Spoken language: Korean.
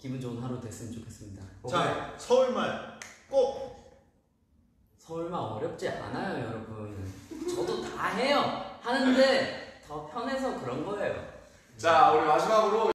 기분 좋은 하루 됐으면 좋겠습니다. 자 서울말 꼭 설마 어렵지 않아요, 여러분. 저도 다 해요. 하는데 더 편해서 그런 거예요. 자 우리 마지막으로